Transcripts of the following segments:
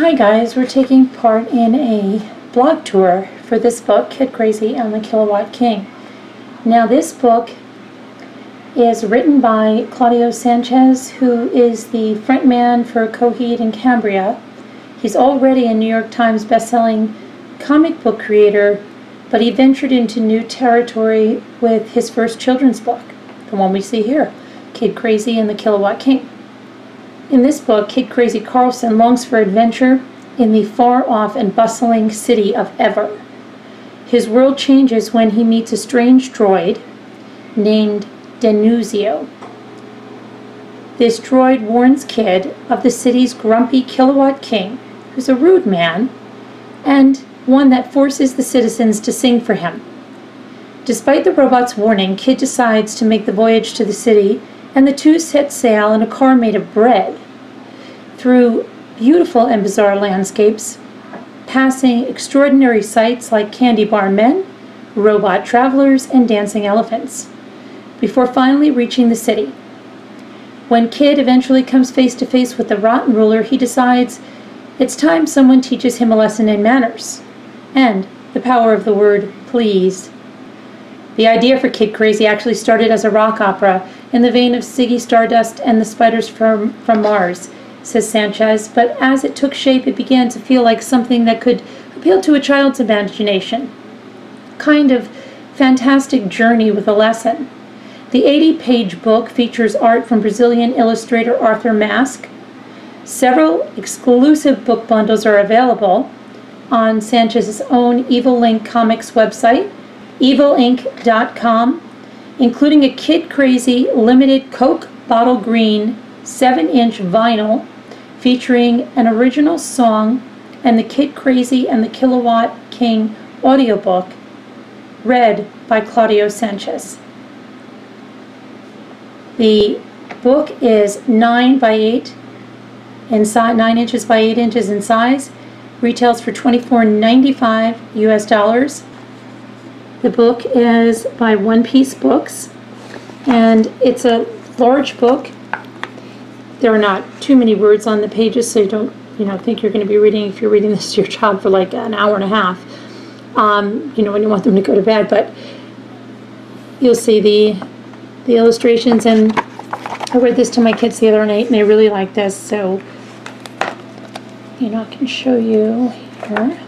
Hi guys, we're taking part in a blog tour for this book, Kid Crazy and the Kilowatt King. Now this book is written by Claudio Sanchez, who is the frontman for Coheed and Cambria. He's already a New York Times bestselling comic book creator, but he ventured into new territory with his first children's book, the one we see here, Kid Crazy and the Kilowatt King. In this book, Kid Crazy Carlson longs for adventure in the far off and bustling city of Ever. His world changes when he meets a strange droid named Denuzio. This droid warns Kid of the city's grumpy kilowatt king, who's a rude man, and one that forces the citizens to sing for him. Despite the robot's warning, Kid decides to make the voyage to the city and the two set sail in a car made of bread through beautiful and bizarre landscapes, passing extraordinary sights like candy bar men, robot travelers, and dancing elephants, before finally reaching the city. When Kid eventually comes face to face with the rotten ruler, he decides it's time someone teaches him a lesson in manners and the power of the word please. The idea for Kid Crazy actually started as a rock opera in the vein of Ziggy Stardust and the Spiders from, from Mars, says Sanchez, but as it took shape, it began to feel like something that could appeal to a child's imagination. Kind of fantastic journey with a lesson. The 80 page book features art from Brazilian illustrator Arthur Mask. Several exclusive book bundles are available on Sanchez's own Evil Ink Comics website evilinc.com, including a Kid Crazy limited Coke bottle green 7 inch vinyl featuring an original song and the Kid Crazy and the Kilowatt King audiobook read by Claudio Sanchez. The book is 9 by 8 in size, 9 inches by 8 inches in size, retails for $24.95 US dollars. The book is by One Peace Books, and it's a large book. There are not too many words on the pages, so you don't, you know, think you're going to be reading if you're reading this to your child for like an hour and a half. Um, you know, when you want them to go to bed, but you'll see the the illustrations, and I read this to my kids the other night, and they really like this. So, you know, I can show you here.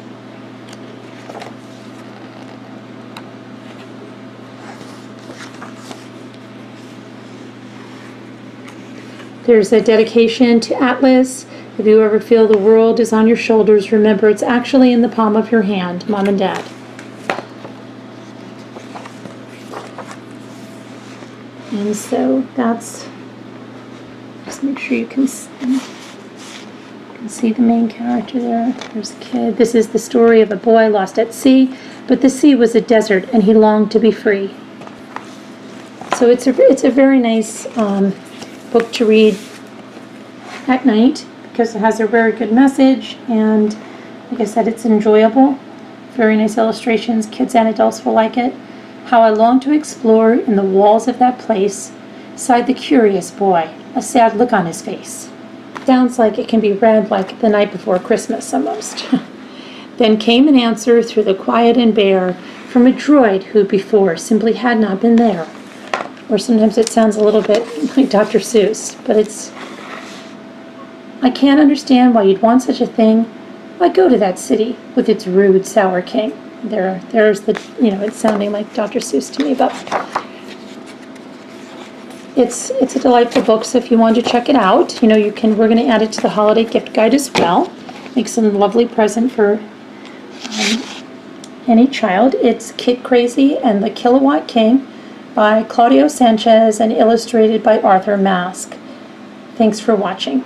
There's a dedication to Atlas. If you ever feel the world is on your shoulders, remember it's actually in the palm of your hand, Mom and Dad. And so that's, just make sure you can see, can see the main character there. There's a kid. This is the story of a boy lost at sea, but the sea was a desert and he longed to be free. So it's a, it's a very nice um, book to read at night because it has a very good message and like I said it's enjoyable. Very nice illustrations. Kids and adults will like it. How I long to explore in the walls of that place sighed the curious boy a sad look on his face. Sounds like it can be read like the night before Christmas almost. Then came an answer through the quiet and bare from a droid who before simply had not been there or sometimes it sounds a little bit like Dr. Seuss, but it's. I can't understand why you'd want such a thing. Why go to that city with its rude, sour king? There, there's the, you know, it's sounding like Dr. Seuss to me, but it's it's a delightful book. So if you want to check it out, you know, you can. We're going to add it to the holiday gift guide as well. Make some lovely present for um, any child. It's Kid Crazy and the Kilowatt King by Claudio Sanchez and illustrated by Arthur Mask. Thanks for watching.